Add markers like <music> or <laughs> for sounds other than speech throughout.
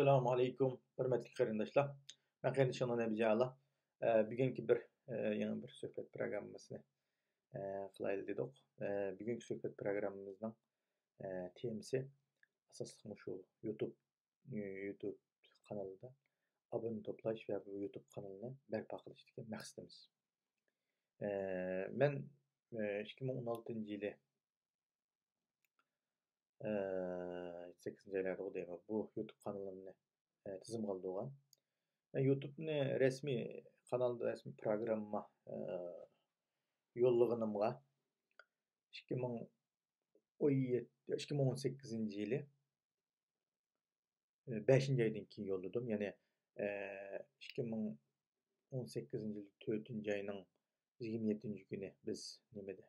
Assalamu alaykum, hörmətli qarindaşlar. Mən qarindaşım Nəbicəli. Ee, bugünkü bir e, yeni bir söhbət proqramımızı qılaylı e, dedik. Ee, bugünkü söhbət proqramımızın e, temisi asaslı şu YouTube YouTube kanalında abone toplaş və bu YouTube kanalını bərpa qilish degan məqsədimiz. Ee, mən 2016-cı ildə sekizinci aylarda deyme bu YouTube kanalımını e, tizim kaldığan. E, YouTube ne resmi kanal resmi programma e, yolluğunumga 2018 yılı 5. aydan keyin yolladım. Yani e, 2018 yılı 4. ayının 27. günü biz nemede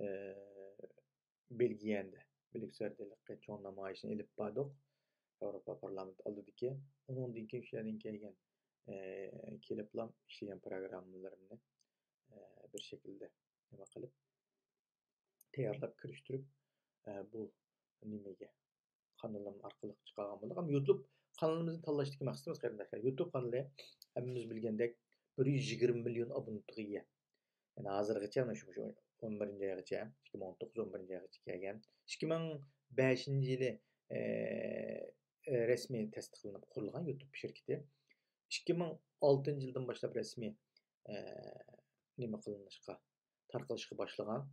e, biz nimada belgiyada bilgisayardalikqa cho'ng namoyishni ilib bordik yevropa parlamenti oldidagi undan keyin o'sha yerdan kelgan e, keliblam ishlagan programmalarimni e, bir shaklda nima qilib tayyorlab kirishtirib e, bu nimaga? Kanalim orqali chiqargan bo'ldik? Ham youtube kanalimizni tanlashdagi maqsadimiz qarindoshlar youtube kanali hammamiz bilgandek bir yuz yigirma million obunaga ega. Yani hozirgacha mana shu 11 yılgacha 2019-11 yilgacha kelgan 2005 yili e, resmiy tasdiqlanib qurilgan youtube shirkati 2006 yildan boshlab rasmiy e, nima qilinishga tarqalishga boshlagan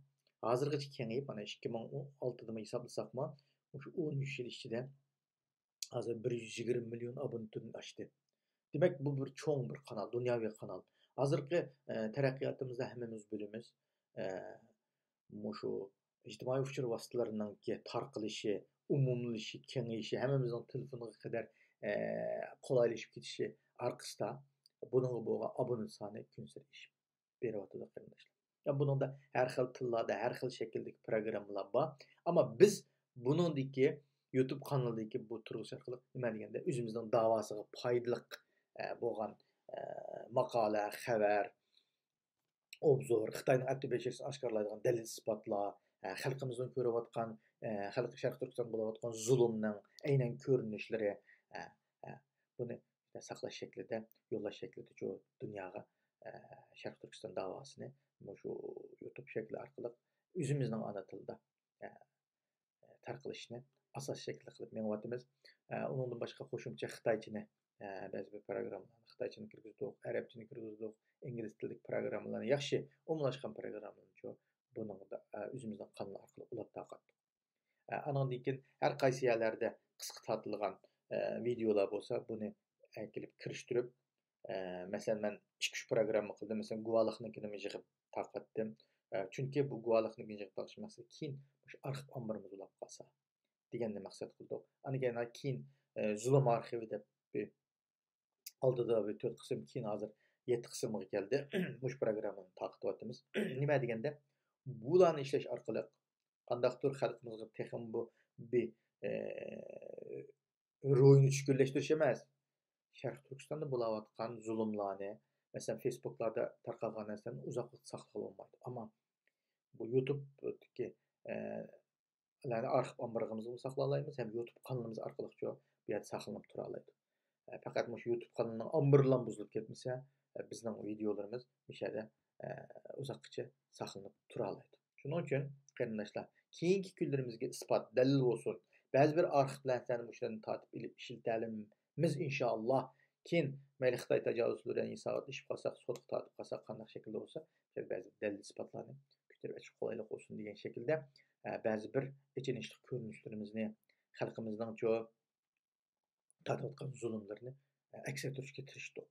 hozirgacha kengayib mana 2016 ming hisoblasakmi o'sha 13 yil ichida hozir 120 million abonentini ochdi demak bu bir cho'ng bir kanal dunyoviy kanal. Hozirgi e, taraqqiyotimizda hammamiz bilamiz мушу ijtimoiy uchur vositalarining tarqalishi umumlashishi kengayishi hammamizning telefoniga qadar qulaylashib ketishi orqasida buning bo'lgan obuna soni kun sari ishib beryotdi qarindoshlar buningda har xil tillarda har xil shakldagi programmalar bor ammo biz buningdiki youtube kanalidagi bu turg'ish orqali nima deganda o'zimizning davosiga foydali bo'lgan maqola xabar obzor xitoyning aktiv becherisini oshkorlaydigan dalil isbotlar e, xalqimizdan ko'rayotgan e, xalq sharq turkiston bo'layotgan zulmning aynan ko'rinishlari e, buni saqlash shaklida yo'llash shaklida shu dunyoga sharq turkiston davosini shu youtube shakli orqali o'zimizning ona tilida tarqalishni asos shakli qilib menyapmiz undan boshqa qo'shimcha xitoychini ba'zi bir programmalarni xitoychani kirgizdik arabchani kirgizdik ingliz tillik programmalarni yaxshi umumlashgan programmalarni buningda o'zimizning kanal orqali ulab tarqatdik andan keyin har qaysi yerlarda qisqa tortilgan videolar bo'lsa buni kelib kirishtirib masalan man ikki uch programma qildim masalan guvohliknikini yig'ib tarqatdim chunki bu guvohlikni yig'ib tarqatish maqsadi keyin shu arxiv omborimiz ulab qolsa deganni maqsad qildik ana keyin zulm arxivi deb oldida bir to'rt qism keyin hozir yetti qismga keldi. <clears throat> Mush programmani tarqityapmiz. <clears throat> Nima deganda bularni ishlash orqali qandaqdir xalqimizga texim bu bir e, ro'yini tushkunlashtirish emas. Sharq turkistonda bo'layotgan zulmlarni masalan facebooklarda tarqalgan narsani uzoq vaqt saqlab olmaydi ammo bu youtubedagi e, arxiv omborig'imizda saqlay olamiz ham youtube kanalimiz orqali bu yerda saqlanib tura oladi faqat mush youtube kanalining ombirlan buzilib ketmasa bizning videolarimiz o'sha yerda uzoqqacha saqlanib tura oladi shuning uchun qarindoshlar keyingi kunlarimizga isbot dalil bo'lsin ba'zi bir arxivlarni shularni tortib ilib ishlatamiz inshaalloh keyin mayli xitoy tajovuzlaridan insoniyat ishib qolsak sotib tortib qolsak qanday shaklda bo'lsa ba'zi dalil isbotlarni ko'tarib chiqib qulaylik bo'lsin degan shaklda ba'zi bir ichinishli ko'rinishlarimizni xalqimizning tortayotgan zulmlarni e, aks ettirishga tirishdik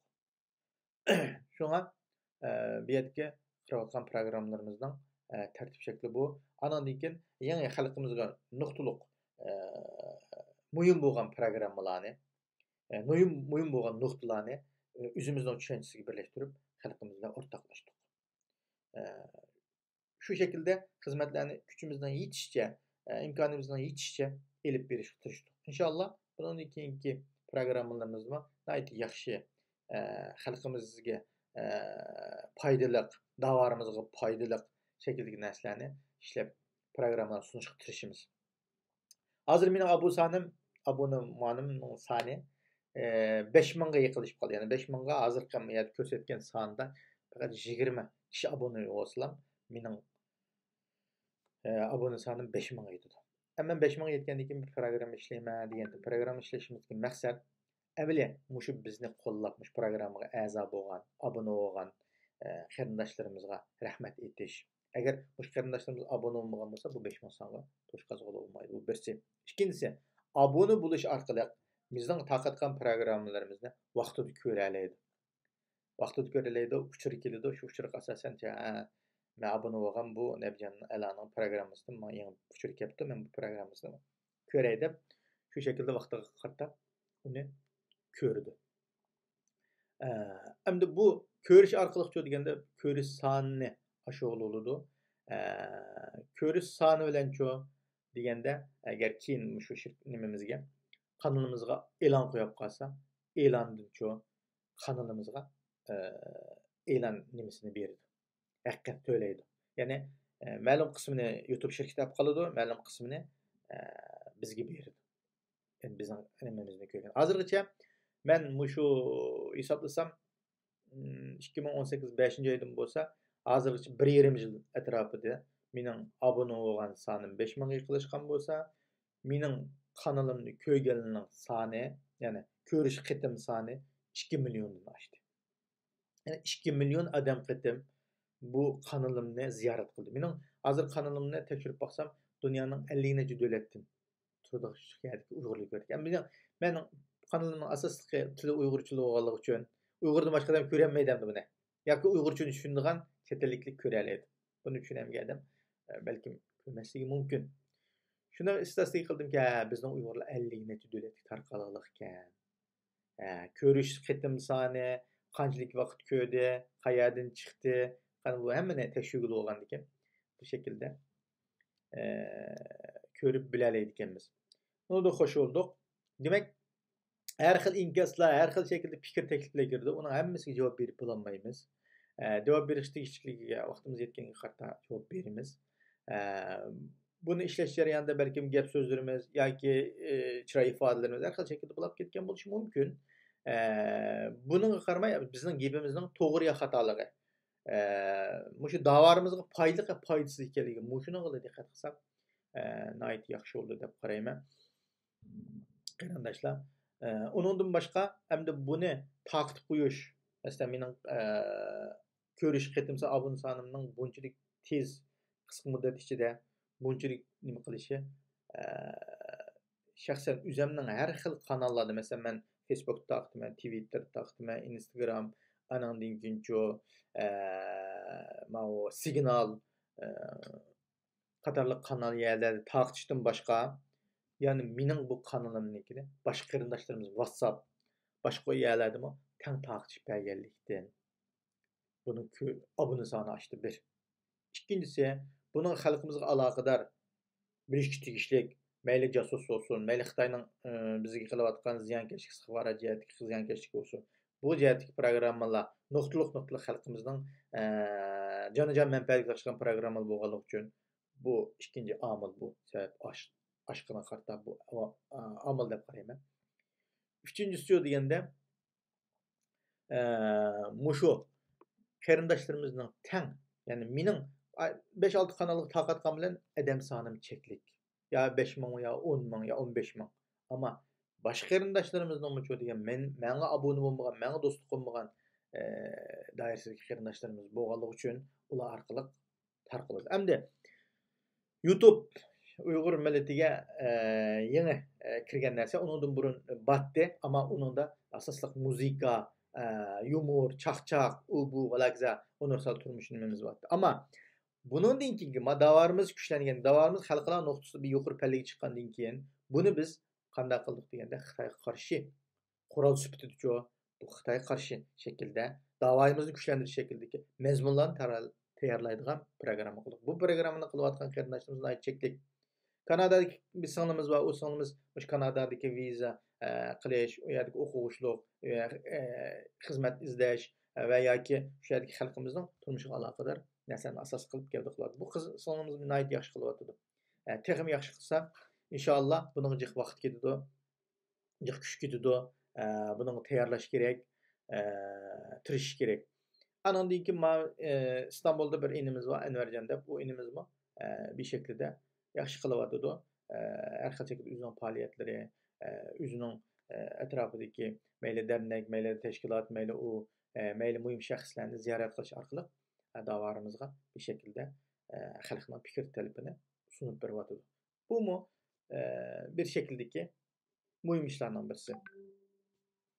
<clears throat> shunga e, bu yerga qirayotgan programmalarimizning e, tartib shakli bu. Andan keyin yangi xalqimizga nuqtaliq muhim bo'lgan programmalarni muhim muhim bo'lgan nuqtalarni o'zimizning tushunchasiga birlashtirib xalqimizga Şu shu shaklda xizmatlarni kuchimizdan imkanımızdan imkonimizdan elip bir berishga tırıştık. inshaalloh bundan keyingi programmalarımızda e, e, yaxshi xalqimizga foydali davorimizga foydali shakldagi narsalarni ishlab programmalar sunishga tirishimiz hozir meni abu sanim abunamonim soni besh mingga yiqilishib qoldi ya'ni besh mingga hozirgi ko'rsatgan sonda faqat yigirma kishi obuna bo'lsalar mening abuna e, sonim besh mingga yetadi Әмма 5000 yetkәндән keyin bir программа эшләймен дигәндә, программа эшләшimizdәге максат әвеле мушу безне коллап, муш программага әза булган, абуна булган qarindoshlarımizga rahmat aytish agar mush qarindoshlarimiz obuna bo'lmagan bo'lsa bu besh ming songa to'shqazg'ili bo'lmaydi bu birisi. Ikkinchisi obuna bo'lish orqali bizning tarqatgan programmalarimizni vaqtida ko'ra oladi vaqtida ko'ra oladi uchur keladi shu мен абуна болгон бу небжан эланын программасын мен эң учур келиптир мен бу программасын көрөй деп şu şekilde vaxtı qarta onu kördü. Ee, bu körüş arkalık çoğu digende körüş sanını aşı oluludu. Ee, körüş sanı ölen çoğu digende eğer kin şu şirkinimizge kanalımızga elan koyup kalsa elandın çoğu kanalımızga e, elan nimesini verirdi haqqat to'laydi ya'ni ma'lum qismini youtube shirkati olib qoladi ma'lum qismini bizga beradi yani bizning nimamizni ko'rgan hozirgacha man shu hisoblasam ikki ming o'n sakkiz beshinchi oydan bo'lsa hozirgacha bir yarim yil atrofida mening obuna bo'lgan sonim besh mingga yaqinlashgan bo'lsa mening ya'ni ko'rish qitim soni ikki milliondan oshdi ya'ni ikki million odam qitim bu kanalımni ziyorat qildi. Mening hozir kanalımni tekshirib baksam dunyoning ellik necha davlatdan turdiq uyg'urlik ko'rdik yani benim men kanalimning asosli tili uyg'urchilik bo'lganligi uchun uyg'urdan boshqa odam ko'rolmaydi buni? Yoki uyg'urchani tushunadigan chet elliklik ko'ra oladi buni tushunamagan e, balkim ko'rmasligi mumkin. Shuni istatistika qildimki bizning uyg'urlar ellik necha davlatga tarqalganlik ekan ko'rish qitim soni qanchalik vaqt ko'rdi qayerdan chiqdi Hemen teşvik olgan diken bu şekilde e, körüp bilaleydikenmiz. Onu da hoş olduk. Demek her xil inkaslar, her xil şekilde fikir teklifler girdi. Onun hemmesiga cevap berip bulanmaymiz. E, cevap berishlik ishligiga vaqtimiz yetganga qarta javob beramiz. E, buni ishlash jarayonida balkim gap so'zlarimiz yoki e, chiroy ifodalarimiz har xil shaklda bo'lib ketgan bo'lishi mumkin. E, buning qaramay bizning gapimizning to'g'ri yo xatoligi mushu davorimizga foydali va foydasiz ekanligi mushuniga diqqat qilsak nihoyat yaxshi bo'ldi deb qarayman. Qarindoshlar undan boshqa hamda buni taqib qo'yish masalan mening ko'rish qitimsa obun sonimning bunchalik tez qisqa muddat ichida bunchalik nima qilishi shaxsan o'zimning har xil kanallarda masalan man facebook taqdiman twitter taqdiman instagram andando incuncho mau signal qatarlıq kanal yerlerde takipçiden başka yani minin bu kanalımnikini başka kırındaşlarımız WhatsApp başka yerlerde mi ten takipçi belgelikten bunu abone sana açtı bir. İkincisi bunun halkımızla alakadar bir işçi tigişlik mayli casus olsun, mayli Xitayning bizga qilayotgan ziyankesh xizmat xizmatkashlik olsun bu jihatdagi programmalar nuqtaliq nuqtaliq xalqimizning jonajon manfaatga chiqqan programmalar bo'lganligi uchun bu ikkinchi omil bu sabab oshqini qarta bu omil deb qarayman uchinchisi deganda mushu qarindoshlarimizning tang ya'ni mening 5-6 kanallık takat kamlen edem sanım çeklik. Ya 5 min ya 10 min ya 15 min. Ama boshqa qarindoshlarimizni degan men manga obuna bo'lmagan manga do'stlik qilmagan e, doirasidagi qarindoshlarimiz bo'lganligi uchun ular orqali tarqaladi hamda youtube uyg'ur millatiga e, yangi e, kirgan narsa. Undan burun batdi ammo uningda asosli muzika yumor chaqchaq u bu va lakza universal turmush nimamiz bor ammo bundan keyin davarimiz kuchlangan davarimiz xalqaro nuqtasida yuqori pallaga chiqqandan keyin buni biz qanday qildik deganda xitoyga qarshi qurol sifatida bu xitoyga qarshi shaklda davoyimizni kuchlantirish shaklidagi mazmunlarni tayyorlaydigan programma qildik. Bu programmani qilayotgan qarindoshlarimiz cheklik kanadadagi bir singlimiz va u singlimiz o'sha kanadadagi viza e, qilish u yerdagi o'quvchilik e, e, xizmat izlash va yoki o'sha yerdagi xalqimizning turmushiga aloqador narsani asos qilib gavda qiladi. Bu qiz singlimiz yaxshi qilyotdi texim yaxshi qilsa inshaalloh buning jiq vaqt ketadi yıq kuch ketidi buni tayyorlash kerak tirishish kerak anandan keyin ma istanbulda bir inimiz bor anvarjon deb u inimizmi bir shaklida yaxshi qilyotidi har xil shaklda o'zining faoliyatlari o'zining atrofidagi mayli dernek mayli tashkilot mayli u mayli muhim shaxslarni ziyorat qilish orqali davorimizga bir shaklda xalqning fikr talabini sunib beryotidi bumi bir shakldagi muhim işlerden birisi.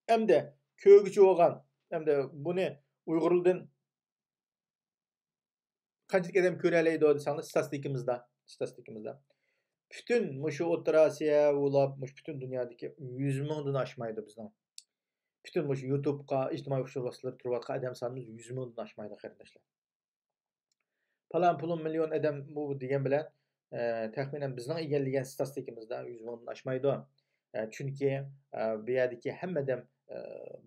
Hamda ko'gichi bo'lgan hamda buni uyg'urdan qanchalik odam ko'ralaydi desanglar statistikimizda statistikimizda butun mushu o'rta osiyo ulab mush butun dunyodagi yuz mingdan oshmaydi bizning butun mushu YouTube'a, ijtimoiy vositalarda turayotgan odam sonimiz yuz mingdan oshmaydi qarindoshlar falon pulun million odam bu degan bilan taxminan bizning egallagan statistikimizda yuz mingdan oshmaydi. Chunki e, bu yerdagi hamma odam e,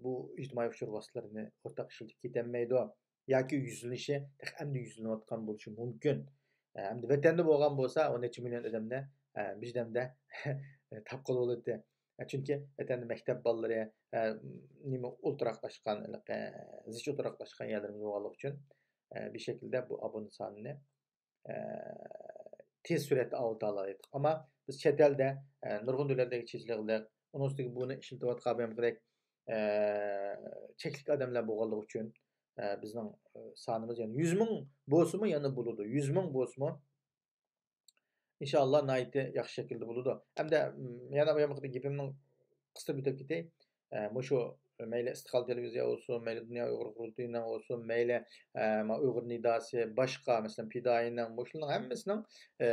bu ijtimoiy uchur vositalarini o'rtaq ishlatib ketolmaydi. Yoki yuzlanishi hamda yuzlanayotgan bo'lishi mumkin. Hamda vatanda bo'lgan bo'lsa o'n necha million odamda e, bizdanda <laughs> topqil bo'ladi chunki vatanda maktab bolalari nima o'ltiraqlashgan zich o'ltiraqlashgan yerlarimiz bo'lganligi uchun bir shaklda bu obuna sonini tez suratda olta oladi ammo biz chet elda e, nurg'un davlatdagi chechliqlar uning ustiga buni ishlatayotgan e, cheklik odamlar bo'lganligi uchun e, bizning sonimiz ya'ni yuz ming bo'lsinmi yana bo'ladi. Yuz ming bo'lsinmi inshaalloh nayti yaxshi shaklda bo'ladi. Hamda yana bu yoqda gapimni qisqa bitib ketay. Shu mayli istiqlol televiziya olsun mayli dunyo uyg'ur qurultayini olsun e, mayli uyg'ur nidosi boshqa masalan fidoyining shularning hammasining e,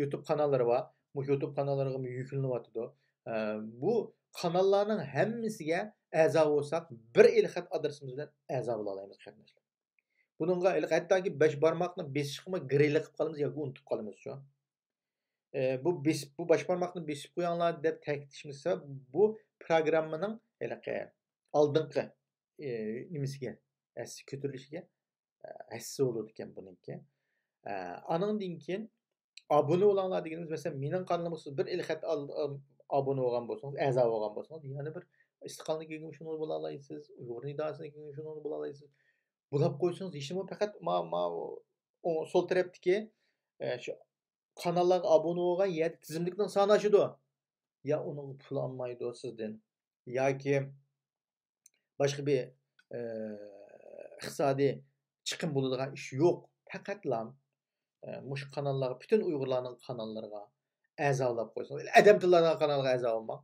youtube kanallari bor bu youtube kanallariga yuklanyotidi e, bu kanallarning hammasiga a'zo bo'lsak bir elxat adresimiz bilan a'zo bo'la olamiz qarindoshlar bunga hattoki besh barmoqni besishqimi grili qilib qolamiz yoki unutib qolamiz shu bu besib bu bosh barmoqni besib qo'yinglar deb ta'kidlashimiz sabab bu programmaning oldingi e, nimasiga assi ko'tarilishiga? E, assi bo'ladi ekan buniki anandan e, keyin obuna bo'linglar deganimiz masalan mening kanalimga bir ilxat obuna bo'lgan bo'lsangiz a'zo bo'lgan bo'lsangiz yana bir istiqolni kelgan shuni bo'la olasiz uyg'ur nidosini kelgan shuni bo'la olasiz bulab qo'ysangiz hech nima faqat ma ma so'l tarafdagi e, shu kanallarga obuna bo'lgan yerda tizimlikning soni oshadi yo uni pul olmaydi sizdan yoki boshqa bir iqtisodiy chiqim bo'ladigan ish yo'q faqatlam mush kanallarga butun uyg'urlarning kanallariga a'zolab qo'ysangiz adam tillarning kanaliga a'zo bo'lmang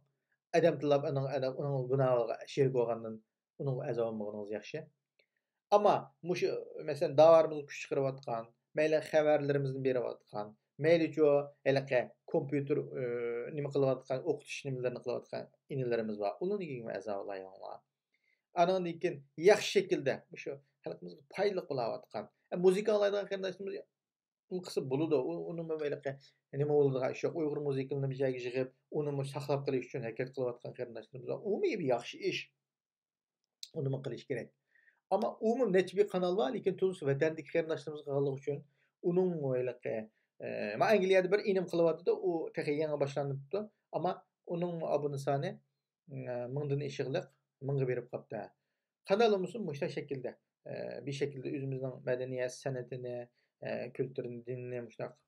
adam tilab uning gunohiga sherik bo'lgandan uning azob bo'lganingiz yaxshi ammo mushu masalan davarimizni kuch chiqarayotgan mayli xabarlarimizni berayotgan mayli shu anaqa kompyuter nima qilayotgan o'qitish nimalarini qilayotgan inilarimiz bor ularniga azoblayinglar anandan keyin yaxshi shaklda e, shu xalqimizga foydali qilayotgan. Muzika oladigan qarindoshimiz qilsa bo'ladi uni nima bo'ladigan ish yo'q uyg'ur muzikalarini bir joyga yig'ib uni saqlab qolish uchun harakat qilayotgan qarindoshlarimiz umumiy bir yaxshi ish. Uni qilish kerak? Ammo umum necha bir kanal bor lekin tuz vatandagi qarindoshlarimiz qilganligi uchun uning man e, angliyada bir inim qilyotdi u yangi boshlanibdi. Ammo uning obuna soni e, mingdan eshiqliq mıngı berip kapta. Kadalımızın muşta şekilde bir şekilde üzümüzün medeniyet, senetini, kültürünü, dinini muşta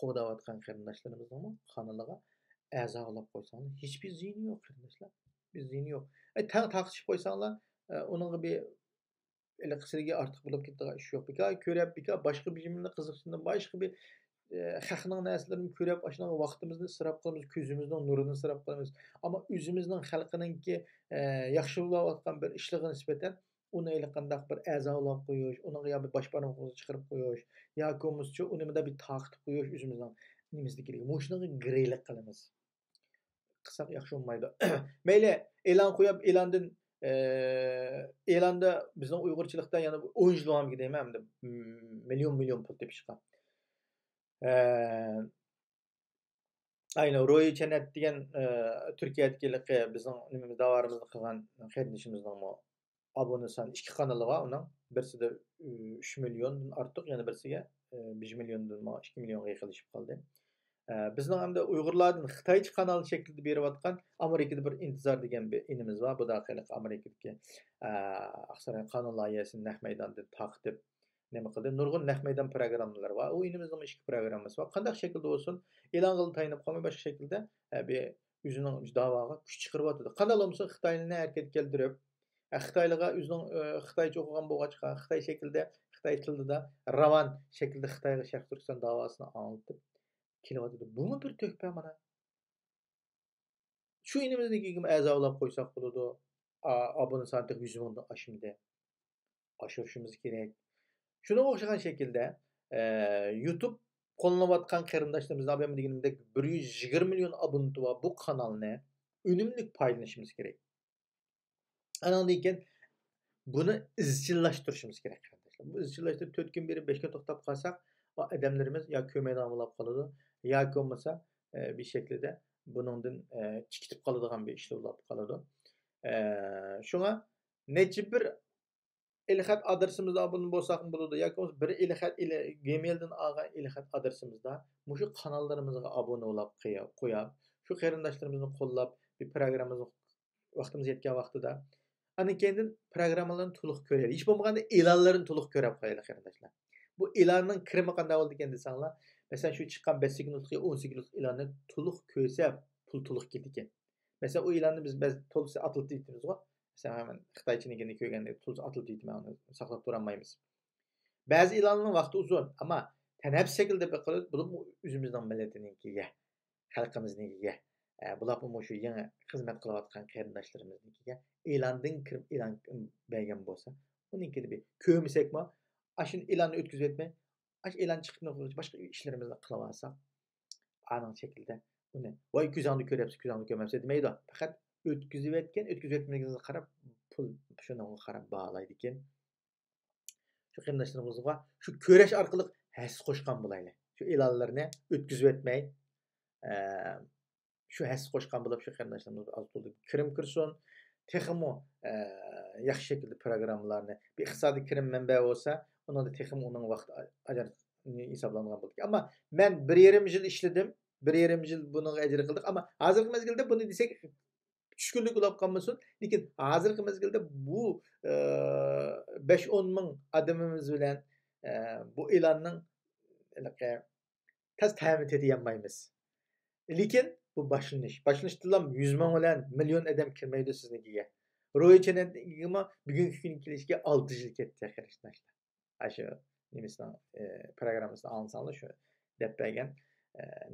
koda vatkan kırındaşlarımız ama kanalıga əza olab koysanlar. Hiçbir zihni yok kırındaşlar. Bir zihni yok. E, tartışıp koysanlar onun bir elektrisiga ortiq bo'lib ketadigan ish yo'q beka ko'ryapti beka boshqa bilimni qiziqishdan boshqa bir xəxinin nəslərini kürəb aşınan vaxtımızı sırab qılmız, küzümüzdən nurunu sırab qılmız. Amma üzümüzdən xalqının ki yaxşılayatqan bir işliğə nisbətən onu elə qandaq bir əzalab qoyuş, onun ya bir baş barmağımızı çıxırıb qoyuş, ya qomuzçu onu da bir taqtıb qoyuş üzümüzdən nimizdikili. Muşnuğu greylik qılmız. Qısaq yaxşı olmaydı. <coughs> Məyli elan qoyub elandan elanda bizden Uyghurçılıkta yani 10 yıl devam gideyim hem de hmm, milyon milyon pul tepişkan. Э, ayni ro'yi chanat degan э, turkiyadagi bizning nimamiz davarimizni qilgan qarindoshimizning abonesi ikki kanali bor onun. Birisi de 3 milyon artık yani birisiga e, 5 milyondan 2 milyonga yaqinlashib qoldi. E, bizning hamda uyg'urlardan xitoycha kanal shaklida berayotgan amerikada bir intizor degan bir inimiz bor bu amerikadagi e, aksariyat qonun loyihasini naq maydonda taqib nima qildi? Nurg'un naq maydon programmalar bor u inimizning ikki programmasi bor qanday shaklda bo'lsin e'lon qilib tayinlab qolmay boshqa shaklda bir o'zining davoga kuch chiqaryotdi qanday bo'lmasa xitoyni harakatga keltirib xitoyliga o'zining xitoycha o'qigan bo'lg'achqa xitoy shaklida xitoy tilida ravon shaklda xitoyga sharq turkiston davosini anglitib kelyotidi bumi bir to'kpa mana shu inimizniki a'zolab qo'ysak bo'ladi obuna soni yuz mingdan oshmidi oshirishimiz kerak shunga o'xshagan shaklda youtube qo'llanayotgan qarindoshlarimizni obama deganimdek bir yuz yigirma million abonenti bor bu kanalni unumli foydalanishimiz kerak anandan keyin buni izchillashtirishimiz kerak bu izchillashtirib to'rt kun berib besh kun to'xtab qolsak odamlarimiz yo ko'maydan qoladi yoki bo'lmasa bir shaklida buningdan chikitib qoladigan bir ishlar bo'lib qoladi shunga necha bir ilxat adresimizda buni bo'lsak bo'ladi yoki bir ilxat ili gmaildan olgan ilxat adresimizda mushu kanallarimizga obuna bo'lib qo'yib shu qarindoshlarimizni qo'llab bir programmamizni vaqtimiz yetgan vaqtida ana keyin programmalarni to'liq ko'raylik. Hech bo'lmaganda e'lonlarni to'liq ko'rib qo'yaylik qarindoshlar. Bu e'lonning kirimi qanday bo'ldi ekan desanglar masalan shu chiqqan besh sekundlik o'n sekundlik e'lonni to'liq ko'rsa pul to'liq ketdi ekan. Masalan u e'lonni biz biz to'liq atilib deymiz Mesela hemen Xitoychinikini ko'rganda tuz atilib deydi man uni saqlab turolmaymiz ba'zi e'lonning vaqti uzun ammo tanab shaklda qilib bu o'zimizning millatinikiga xalqimiznikiga bular shu yangi xizmat qilayotgan qarindoshlarimizniki e'londan kirib e'lon bergan bo'lsa unikini bir ko'msakmi shu e'lonni o'tkazib etmay shu e'lon chiqib boshqa ishlarimizni qilib olsak aning shaklda uni voy ko'zingni ko'ryapsiz ko'zingni ko'rmayapsiz demaydi faqat o'tkazib etgan o'tkazib etmaganiga qarab pul shunga qarab bog'laydi ekan shu qarindoshlarimizga shu ko'rash orqali has qo'shgan bo'laylik. Shu e'lonlarni o'tkazib etmay ehm, shu has qo'shgan bo'lib shu qarindoshlarimiz oz to'la kirim kirsin. Texmi ehm, yaxshi shaklda programmalarni bir iqtisodiy kirim manbai bo'lsa unda texmi uning vaqti ajar hisoblangan bo'ldi ammo man bir yarim yil ishladim bir yarim yil buni ajr qildik ammo hozirgi mezgilda buni desak tushkunlik ulab qolmasin lekin hozirgi mezgilda bu e, besh o'n ming odamimiz bilan e, bu ilonning tez ta'min etolmaymiz lekin bu boshlanish boshlanish yuz ming bilan million odam kirmaydi siznikiga. Ro'ychanigima bugungi kun kelishga olti yil ketdi qarashlar shu nimasini e, programmasini olsanlar shu deb bergan.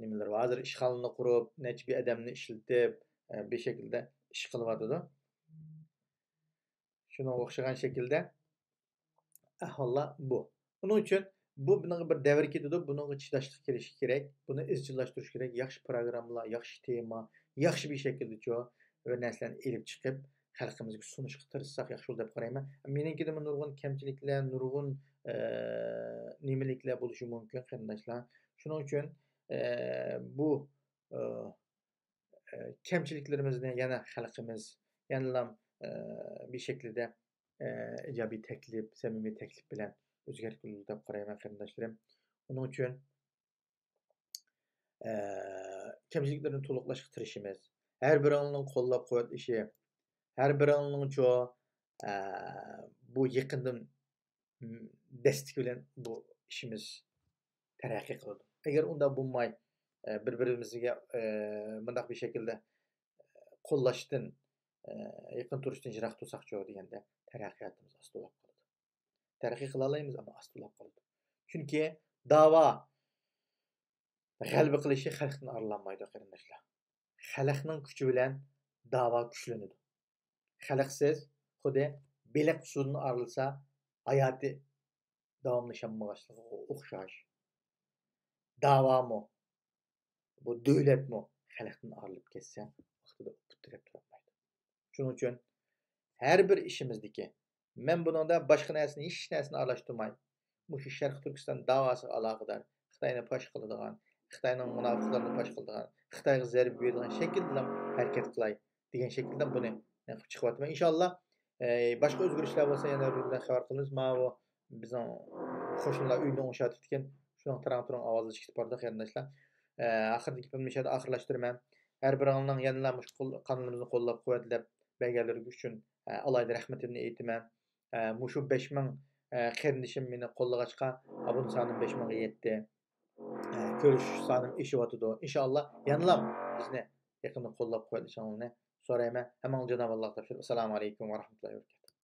Nimalar hozir ishxonani qurib necha bir odamni ishlatib E, bir şekilde iş kılmadıdı. Şuna okşayan şekilde ahvalla bu. Bunun için bu bunun bir devir ketidir. Bunun çıdaşlık kiriş gerek. Bunu izcillaştırış gerek. Yaxşı programla, yaxşı tema, yaxşı bir şekilde çoğu ve neslen elip çıkıp xalqimizga sunishga tirishsak yaxshi yo'l deb qarayman meninkida nurg'un kamchiliklar nurg'un e, nimaliklar bo'lishi mumkin qarindoshlar shuning uchun e, bu e, kamchiliklarimizni yana xalqimiz yana bir shaklida ijobiy taklif samimiy taklif bilan o'zgartirildi deb qarayman qarindoshlarim uning uchun kamchiliklarni to'liqlashga tirishimiz har biringning qo'llab quvvatlashi har biringning bu yaqindan destek bilan bu ishimiz taraqqiy qiladi agar unda bo'lmay bir birimizga bundoq bir shaklda qo'llashdan yaqin turishdan yiroq tursak deganda taraqqiyotimiz ostilab qoladi. Taraqqiy qila olamiz ammo ostilab qoladi. Chunki davo g'alaba qilishi xalqdan orlanmaydi qarindoshlar. Xalqning kuchi bilan davo kuchlanadi. Xalqsiz xuddi beliq suvdan arilsa hayoti davomlasholmagasligiga o'xshash. Davomi bu davlatmi xalqdan ayrilib ketsa vaqtida o'qib turolmaydi. Shuning uchun har bir ishimizniki men bunida boshqa narsani hech narsani aralashtirmay shu sharq turkiston davosi aloqador xitoyni fosh qiladigan xitoyning munofiqlarini fosh qiladigan xitoyga zarb beradigan shaklda harakat qilay degan shaklda buni chiqyapman. Inshaalloh e, boshqa o'zgarishlar bo'lsa yana xabar qilamiz. Mana bu bizning qo'shnilar uyni o'shatib ekan shuning tarang turang ovozli chiqib bordi qarindoshlar Э, oxirgi gapimni shu oxirlashtirman har biringlarning yana kanalimizni qo'llab quvvatlab berganligi uchun e, alayda rahmatimni aytaman e, mushu besh ming e, qarindishim meni qo'llag'achqa abun sonim besh mingga yetdi. Ko'rishish sonim eshyotidi inshaalloh yanalam bizni yaqinda qo'llab quvvatlashinglarni so'rayman. Hamma janob alloh topshirib. Assalomu alaykum va rahmatullohi va barakatuh.